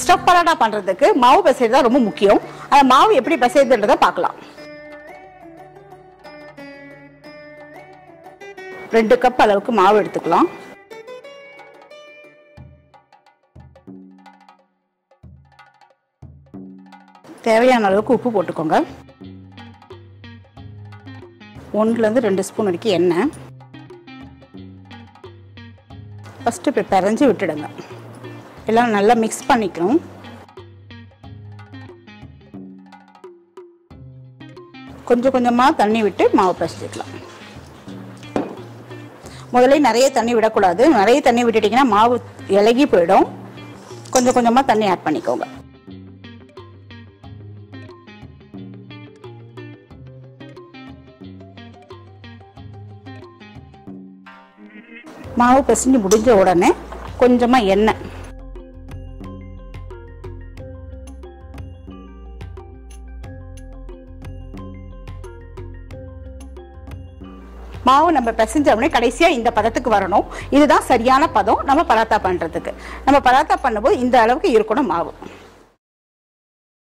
Stuff parotta பண்ணுறதுக்கு மாவு பிசைறது தான் ரொம்ப முக்கியம். அந்த மாவு எப்படி பிசைறதுன்றதை பார்க்கலாம். ரெண்டு கப் அளவுக்கு மாவு எடுத்துக்கலாம். தேவையான அளவுக்கு உப்பு போட்டுக்கோங்க. ஒன்றுலேருந்து ரெண்டு ஸ்பூன் வரைக்கும் எண்ணெய். ஃபஸ்ட்டு இப்போ பிறஞ்சி விட்டுடுங்க. எல்லாம் நல்லா மிக்ஸ் பண்ணிக்கணும். கொஞ்சம் கொஞ்சமாக தண்ணி விட்டு மாவு பிசைச்சிக்கலாம் முதல்ல நிறைய தண்ணி விடக்கூடாது. நிறைய தண்ணி விட்டுட்டிங்கன்னா மாவு இலகி போயிடும். கொஞ்சம் கொஞ்சமாக தண்ணி ஆட் பண்ணிக்கோங்க. மாவு பிசைஞ்சு முடிஞ்ச உடனே கொஞ்சமாக எண்ணெய். மாவு நம்ம பிசைஞ்ச உடனே கடைசியாக இந்த பதத்துக்கு வரணும். இதுதான் சரியான பதம். நம்ம பராத்தா பண்ணுறதுக்கு நம்ம பராத்தா பண்ணும்போது இந்த அளவுக்கு இருக்கணும் மாவு.